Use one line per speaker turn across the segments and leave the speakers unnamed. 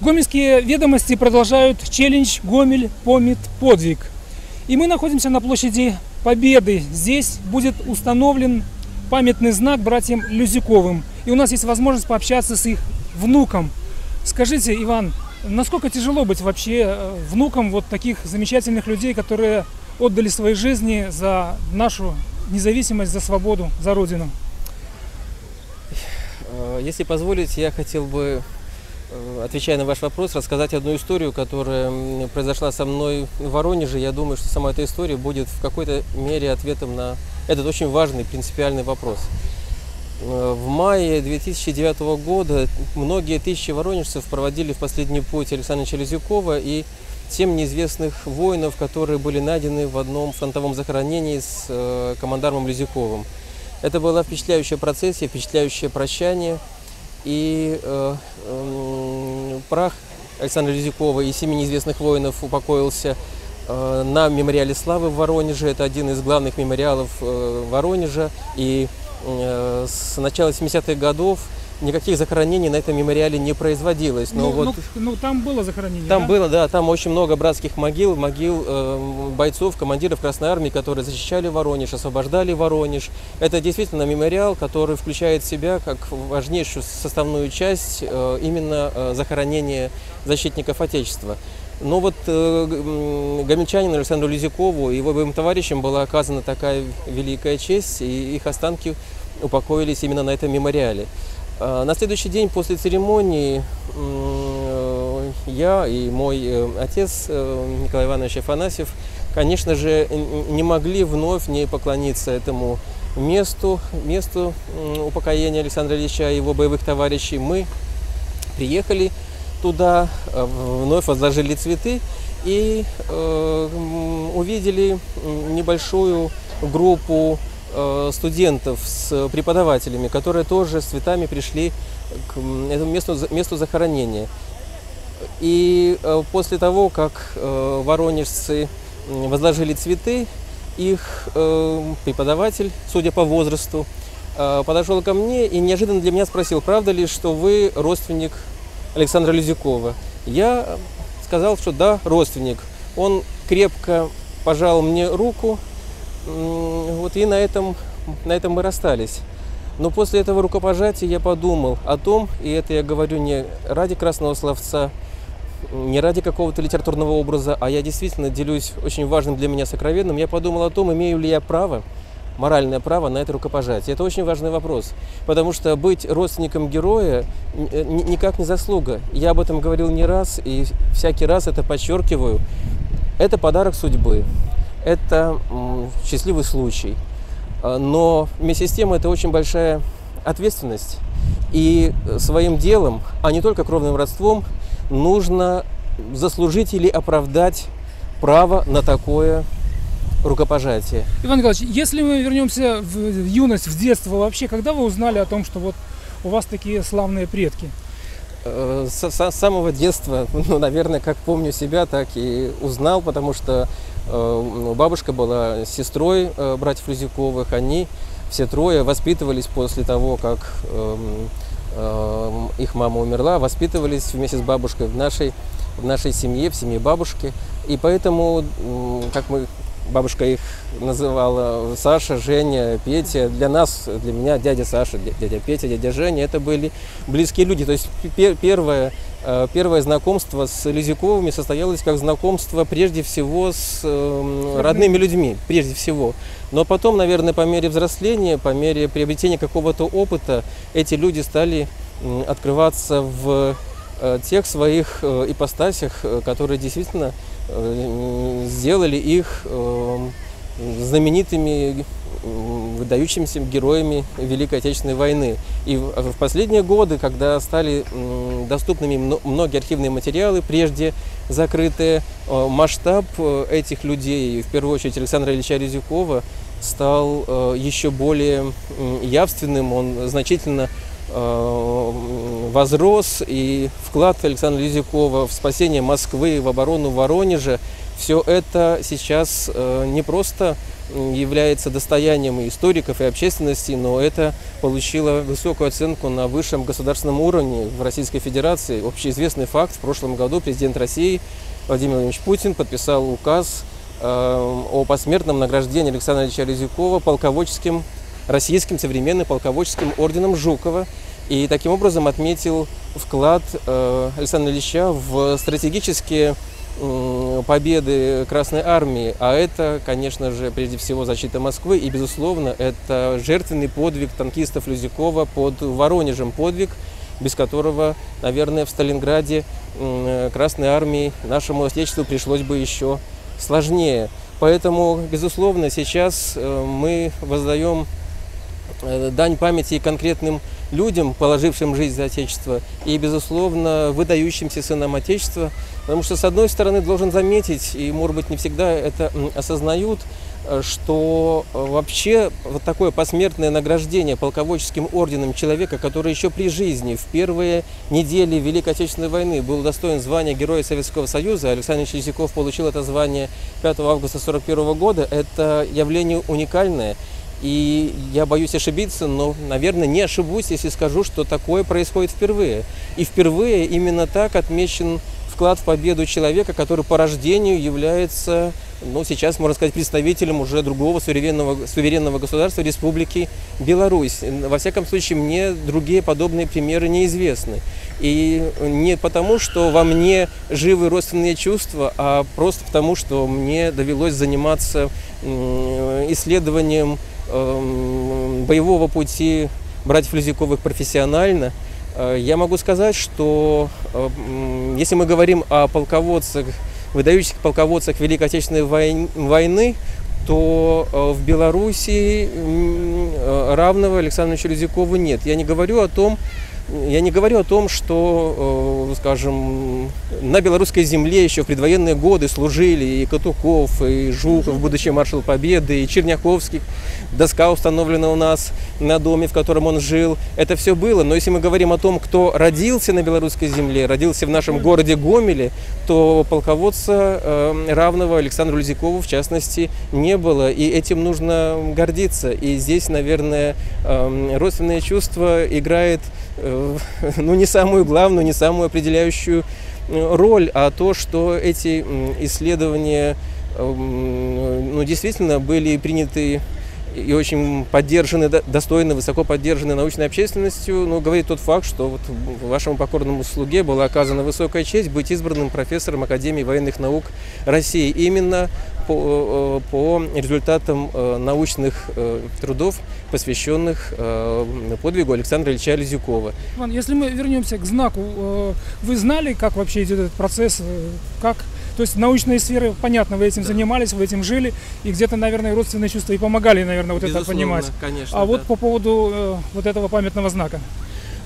Гомельские ведомости продолжают челлендж «Гомель помнит подвиг». И мы находимся на площади Победы. Здесь будет установлен памятный знак братьям Люзиковым. И у нас есть возможность пообщаться с их внуком. Скажите, Иван, насколько тяжело быть вообще э, внуком вот таких замечательных людей, которые отдали свои жизни за нашу независимость, за свободу, за Родину?
Э, Если позволите, я хотел бы, э, отвечая на ваш вопрос, рассказать одну историю, которая произошла со мной в Воронеже. Я думаю, что сама эта история будет в какой-то мере ответом на этот очень важный принципиальный вопрос. Э, В мае 2009 года многие тысячи воронежцев проводили в последний путь Александра Челезюкова и семь неизвестных воинов, которые были найдены в одном фронтовом захоронении с командармом Лизюковым. Это была впечатляющая процессия, впечатляющее прощание. И э, м, прах Александра Лизюкова и семи неизвестных воинов упокоился э, на мемориале славы в Воронеже. Это один из главных мемориалов э, Воронежа. И э, с начала 70-х годов никаких захоронений на этом мемориале не производилось. Но
ну,
вот
ну, ну, там было захоронение.
там
да?
было, да, там очень много братских могил, могил э, бойцов, командиров Красной Армии, которые защищали Воронеж, освобождали Воронеж. Это действительно мемориал, который включает в себя как важнейшую составную часть э, именно э, захоронение защитников Отечества. Но вот э, гомельчанину Александру Лизякову и его боевым товарищам была оказана такая великая честь, и их останки упокоились именно на этом мемориале. А, На следующий день после церемонии э, я и мой э, отец э, Николай Иванович Афанасьев, конечно же, не могли вновь не поклониться этому месту, месту упокоения Александра Ильича и его боевых товарищей. Мы приехали туда, э, вновь возложили цветы и увидели небольшую группу студентов с преподавателями, которые тоже с цветами пришли к этому месту, месту захоронения. И э, после того, как э, воронежцы возложили цветы, их э, преподаватель, судя по возрасту, э, подошел ко мне и неожиданно для меня спросил, правда ли, что вы родственник Александра Лизюкова. Я сказал, что да, родственник. Он крепко пожал мне руку, вот и на этом, на этом мы расстались. Но после этого рукопожатия я подумал о том, и это я говорю не ради красного словца, не ради какого-то литературного образа, а я действительно делюсь очень важным для меня сокровенным. Я подумал о том, имею ли я право, моральное право на это рукопожатие. Это очень важный вопрос, потому что быть родственником героя э, ни- никак не заслуга. Я об этом говорил не раз и всякий раз это подчеркиваю. Это подарок судьбы, это счастливый случай. А, Но вместе с тем это очень большая ответственность. И э, своим делом, а не только кровным родством, нужно заслужить или оправдать право на такое рукопожатие.
Иван Николаевич, если мы вернемся в юность, в детство вообще, когда вы узнали о том, что вот у вас такие славные предки?
Э, С самого детства, ну, наверное, как помню себя, так и узнал, потому что э, ну, бабушка была сестрой э, братьев Лизюковых. Они все трое воспитывались после того, как эм, эм, их мама умерла, воспитывались вместе с бабушкой в нашей, в нашей семье, в семье бабушки. И поэтому, как мы Бабушка их называла Саша, Женя, Петя. Для нас, для меня дядя Саша, дя- дядя Петя, дядя Женя, это были близкие люди. То есть пе- первое, э, первое знакомство с Лизюковыми состоялось как знакомство прежде всего с эм, родными людьми, прежде всего. Но потом, наверное, по мере взросления, по мере приобретения какого-то опыта, эти люди стали открываться в э, тех своих э, ипостасях, которые действительно сделали их э, знаменитыми, выдающимися героями Великой Отечественной войны. И в последние годы, когда стали доступными мно- многие архивные материалы, прежде закрытые, э, масштаб э, этих людей, в первую очередь Александра Ильича Резюкова, стал еще более явственным, он значительно возрос, и вклад Александра Лизюкова в спасение Москвы, в оборону Воронежа, все это сейчас э, не просто является достоянием и историков, и общественности, но это получило высокую оценку на высшем государственном уровне в Российской Федерации. Общеизвестный факт, в прошлом году президент России Владимир Владимирович Путин подписал указ э, о посмертном награждении Александра Ильича Резюкова полководческим, российским современным полководческим орденом Жукова и таким образом отметил вклад э, Александра Ильича в стратегические победы Красной Армии, а это, конечно же, прежде всего защита Москвы, и, безусловно, это жертвенный подвиг танкистов Люзякова под Воронежем, подвиг, без которого, наверное, в Сталинграде Красной Армии нашему Отечеству пришлось бы еще сложнее. Поэтому, безусловно, сейчас э, мы воздаем э, дань памяти конкретным людям, положившим жизнь за Отечество, и, безусловно, выдающимся сынам Отечества. Потому что, с одной стороны, должен заметить, и, может быть, не всегда это осознают, э, что э, вообще вот такое посмертное награждение полководческим орденом человека, который еще при жизни в первые недели Великой Отечественной войны был достоин звания Героя Советского Союза, Александр Ильич получил это звание 5 августа 1941 года, это явление уникальное. И я боюсь ошибиться, но, наверное, не ошибусь, если скажу, что такое происходит впервые. И впервые именно так отмечен вклад в победу человека, который по рождению является, ну, сейчас, можно сказать, представителем уже другого суверенного, суверенного государства Республики Беларусь. Во всяком случае, мне другие подобные примеры неизвестны. И не потому, что во мне живы родственные чувства, а просто потому, что мне довелось заниматься исследованием боевого пути братьев Лизяковых профессионально, э, я могу сказать, что э, если мы говорим о полководцах, выдающихся полководцах Великой Отечественной войны, то э, в Беларуси равного Александру Челюзякову нет. Я не говорю о том, я не говорю о том, что, э, скажем, на белорусской земле еще в предвоенные годы служили и Катуков, и Жуков, будущий маршал Победы, и Черняковский. Доска установлена у нас на доме, в котором он жил. Это все было. Но если мы говорим о том, кто родился на белорусской земле, родился в нашем городе Гомеле, то полководца э, равного Александру Лизякову, в частности, не было. И этим нужно гордиться. И здесь, наверное, э, родственное чувство играет ну, не самую главную, не самую определяющую э, роль, а то, что эти исследования ну, действительно были приняты и очень поддержаны, достойно, высоко поддержаны научной общественностью, но говорит тот факт, что вот вашему покорному слуге была оказана высокая честь быть избранным профессором Академии военных наук России. Именно по, э, по результатам э, научных э, трудов, посвященных подвигу Александра Ильича Лизюкова.
Если мы вернемся к знаку, вы знали, как вообще идет этот процесс, как то есть научные сферы, понятно, вы этим да. занимались, вы этим жили, и где-то, наверное, родственные чувства и помогали, наверное, вот Безусловно, это понимать.
Конечно,
а
да.
вот по поводу э, вот этого памятного знака.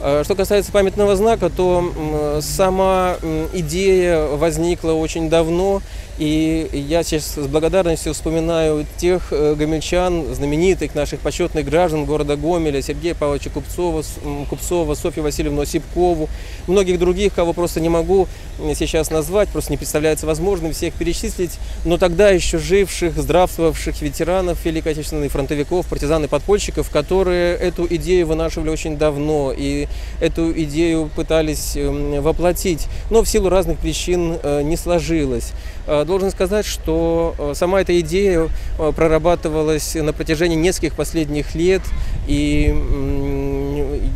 Что касается памятного знака, то сама идея возникла очень давно. И я сейчас с благодарностью вспоминаю тех э, гомельчан, знаменитых наших почетных граждан города Гомеля, Сергея Павловича Купцова, Купцова, Софью Васильевну Осипкову, многих других, кого просто не могу сейчас назвать, просто не представляется возможным всех перечислить, но тогда еще живших, здравствовавших ветеранов Великой Отечественной, фронтовиков, партизан и подпольщиков, которые эту идею вынашивали очень давно и эту идею пытались эм, воплотить, но в силу разных причин э, не сложилось. Э, должен сказать, что э, сама эта идея э, прорабатывалась на протяжении нескольких последних лет, и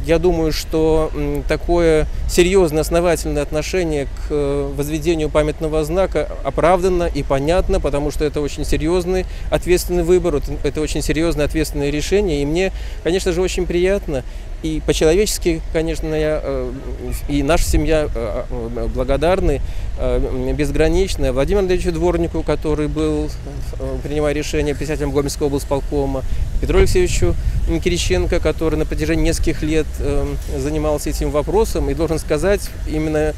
я думаю, что такое серьезное, основательное отношение к возведению памятного знака оправданно и понятно, потому что это очень серьезный, ответственный выбор, это очень серьезное, ответственное решение, и мне, конечно же, очень приятно и по-человечески, конечно, я и наша семья благодарны безгранично Владимиру Андреевичу Дворнику, который был, принимая решение председателем Гомельского облсполкома, Петру Алексеевичу Кириченко, который на протяжении нескольких лет занимался этим вопросом. И должен сказать, именно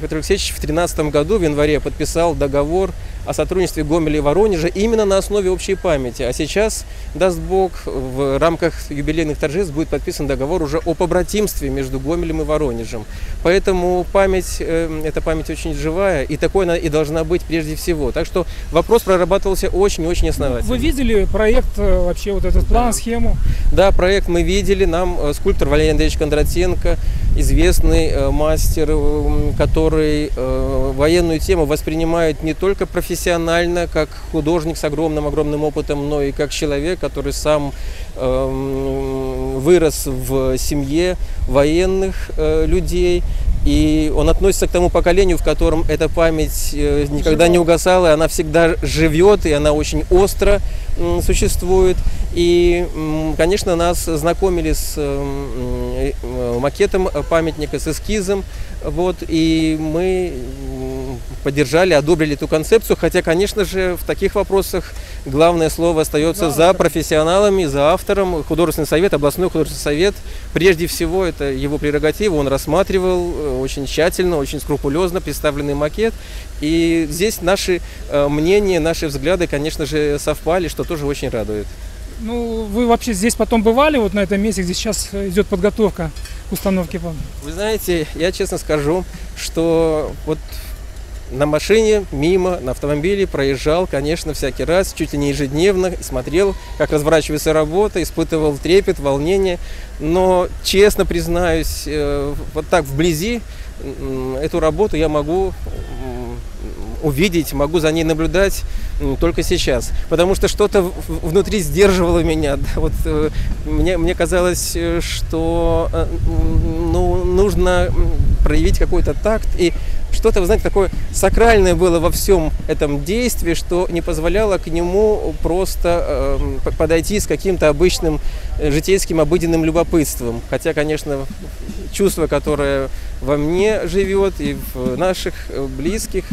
Петр Алексеевич в 2013 году, в январе, подписал договор о сотрудничестве Гомеля и Воронежа именно на основе общей памяти. А сейчас, даст Бог, в рамках юбилейных торжеств будет подписан договор уже о побратимстве между Гомелем и Воронежем. Поэтому память, э, эта память очень живая, и такой она и должна быть прежде всего. Так что вопрос прорабатывался очень-очень основательно.
Вы видели проект, э, вообще вот этот план, схему?
Да, проект мы видели. Нам э, скульптор Валерий Андреевич Кондратенко, известный э, мастер, э, который э, военную тему воспринимает не только профессионально, как художник с огромным-огромным опытом, но и как человек, который сам вырос в семье военных людей. И он относится к тому поколению, в котором эта память никогда не угасала, она всегда живет, и она очень остро существует. И, конечно, нас знакомили с м, э, макетом памятника, с эскизом. Вот, и мы поддержали, одобрили эту концепцию, хотя, конечно же, в таких вопросах главное слово остается
За
профессионалами, за автором. Художественный совет, областной художественный совет, прежде всего, это его прерогатива, он рассматривал э, очень тщательно, очень скрупулезно представленный макет. И здесь наши э, мнения, наши взгляды, конечно же, совпали, что тоже очень радует.
Ну, вы вообще здесь потом бывали, вот на этом месте, где сейчас идет подготовка к установке пам-
Вы знаете, я честно скажу, что вот на машине, мимо, на автомобиле проезжал, конечно, всякий раз, чуть ли не ежедневно, и смотрел, как разворачивается работа, испытывал трепет, волнение. Но, честно признаюсь, э, вот так вблизи эту работу я могу увидеть, могу за ней наблюдать только сейчас. Потому что что-то внутри сдерживало меня. Вот, э, мне, мне казалось, э, что э, ну, нужно проявить какой-то такт и что-то, вы знаете, такое сакральное было во всем этом действии, что не позволяло к нему просто п- подойти с каким-то обычным э, житейским обыденным любопытством. Хотя, конечно, чувство, которое во мне живет и в наших э, близких,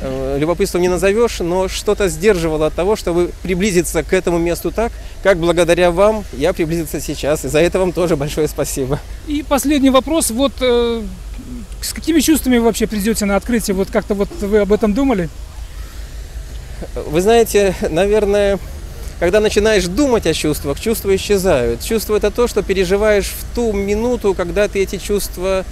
э, любопытством не назовешь, но что-то сдерживало от того, чтобы приблизиться к этому месту так, как благодаря вам я приблизился сейчас. И за это вам тоже большое спасибо.
И последний вопрос, вот э, с какими чувствами вы вообще придете на открытие? Вот как-то вот вы об этом думали?
Вы знаете, наверное, когда начинаешь думать о чувствах, чувства исчезают. Чувство это то, что переживаешь в ту минуту, когда ты эти чувства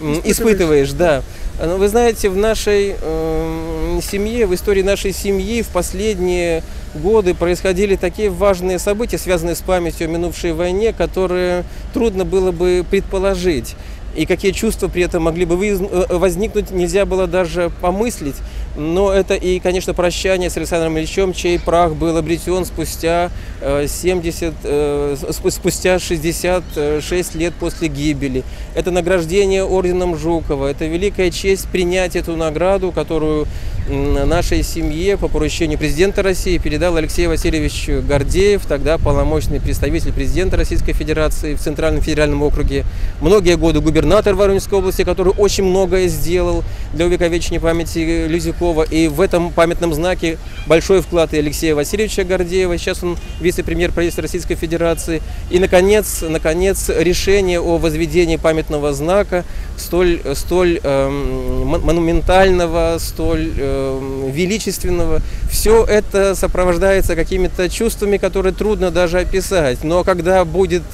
Испытываешь.
испытываешь, да. Но вы знаете, в нашей эм, семье, в истории нашей семьи в последние годы происходили такие важные события, связанные с памятью о минувшей войне, которые трудно было бы предположить. И какие чувства при этом могли бы э, возникнуть, нельзя было даже помыслить. Но это и, конечно, прощание с Александром Ильичем, чей прах был обретен спустя э, 70, э, сп- спустя 66 лет после гибели. Это награждение орденом Жукова. Это великая честь принять эту награду, которую нашей семье по поручению президента России передал Алексей Васильевич Гордеев, тогда полномочный представитель президента Российской Федерации в Центральном федеральном округе. Многие годы губернатор Воронежской области, который очень многое сделал для увековечения памяти Люзякова. И в этом памятном знаке большой вклад и Алексея Васильевича Гордеева. Сейчас он вице-премьер правительства Российской Федерации. И, наконец, наконец, решение о возведении памятного знака столь, столь эм, мон- монументального, столь эм, величественного. Все это сопровождается какими-то чувствами, которые трудно даже описать. Но когда будет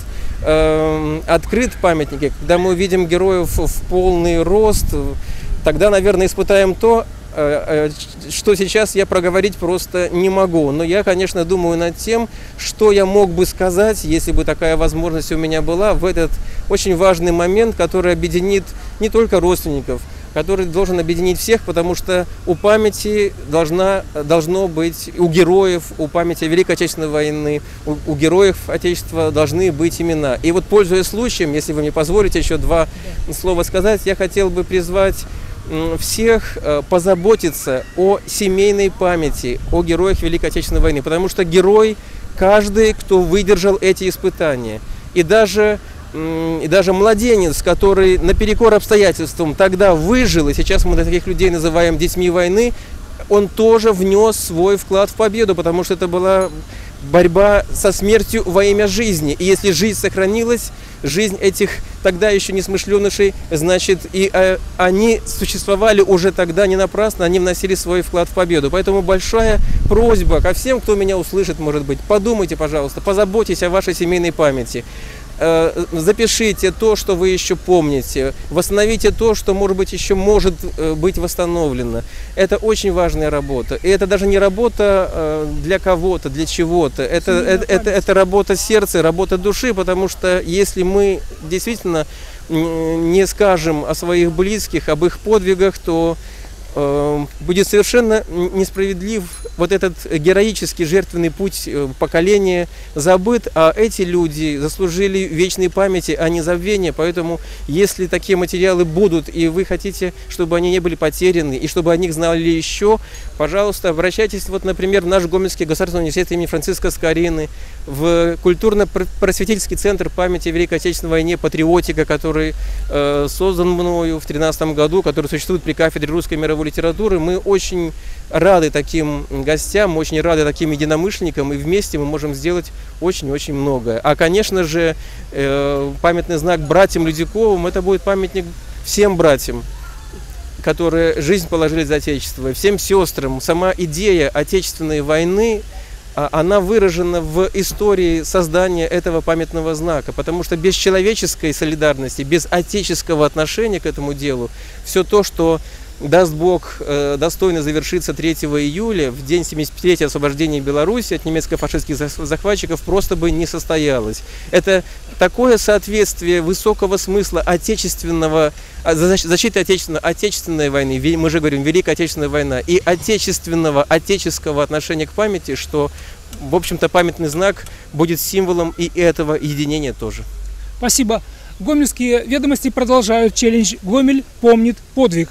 эм, открыт памятник, когда мы увидим героев в полный рост, тогда, наверное, испытаем то, э, э, что сейчас я проговорить просто не могу. Но я, конечно, думаю над тем, что я мог бы сказать, если бы такая возможность у меня была, в этот очень важный момент, который объединит не только родственников, который должен объединить всех, потому что у памяти должна, должно быть, у героев, у памяти Великой Отечественной войны, у, у героев Отечества должны быть имена. И вот, пользуясь случаем, если вы мне позволите еще два слова сказать, я хотел бы призвать всех э, позаботиться о семейной памяти, о героях Великой Отечественной войны, потому что герой каждый, кто выдержал эти испытания. И даже, и даже младенец, который наперекор обстоятельствам тогда выжил, и сейчас мы таких людей называем детьми войны, он тоже внес свой вклад в победу, потому что это была борьба со смертью во имя жизни. И если жизнь сохранилась, жизнь этих тогда еще несмышленышей, значит, и э, они существовали уже тогда не напрасно, они вносили свой вклад в победу. Поэтому большая просьба ко всем, кто меня услышит, может быть, подумайте, пожалуйста, позаботьтесь о вашей семейной памяти. Э, запишите то, что вы еще помните, восстановите то, что, может быть, еще может э, быть восстановлено. Это очень важная работа. И это даже не работа э, для кого-то, для чего-то. Это, это, это, это работа сердца, работа души, потому что если мы действительно не скажем о своих близких, об их подвигах, то будет совершенно несправедлив вот этот героический жертвенный путь э, поколения забыт, а эти люди заслужили вечной памяти, а не забвения. Поэтому, если такие материалы будут, и вы хотите, чтобы они не были потеряны, и чтобы о них знали еще, пожалуйста, обращайтесь, вот, например, в наш Гомельский государственный университет имени Франциска Скорины, в культурно-просветительский центр памяти Великой Отечественной войне «Патриотика», который э, создан мною в 2013 году, который существует при кафедре русской мировой литературы. Мы очень рады таким гостям, очень рады таким единомышленникам, и вместе мы можем сделать очень-очень многое. А, конечно же, э, памятный знак братьям Людяковым, это будет памятник всем братьям, которые жизнь положили за Отечество, всем сестрам. Сама идея Отечественной войны – а она выражена в истории создания этого памятного знака, потому что без человеческой солидарности, без отеческого отношения к этому делу, все то, что даст Бог, э, достойно завершится 3 июля, в день 75-летия освобождения Беларуси от немецко-фашистских захватчиков, просто бы не состоялось. Это такое соответствие высокого смысла отечественного, а, защиты отечественной, отечественной войны, мы же говорим, Великая Отечественная война, и отечественного, отеческого отношения к памяти, что, в общем-то, памятный знак будет символом и этого единения тоже.
Спасибо. Гомельские ведомости продолжают челлендж «Гомель помнит подвиг».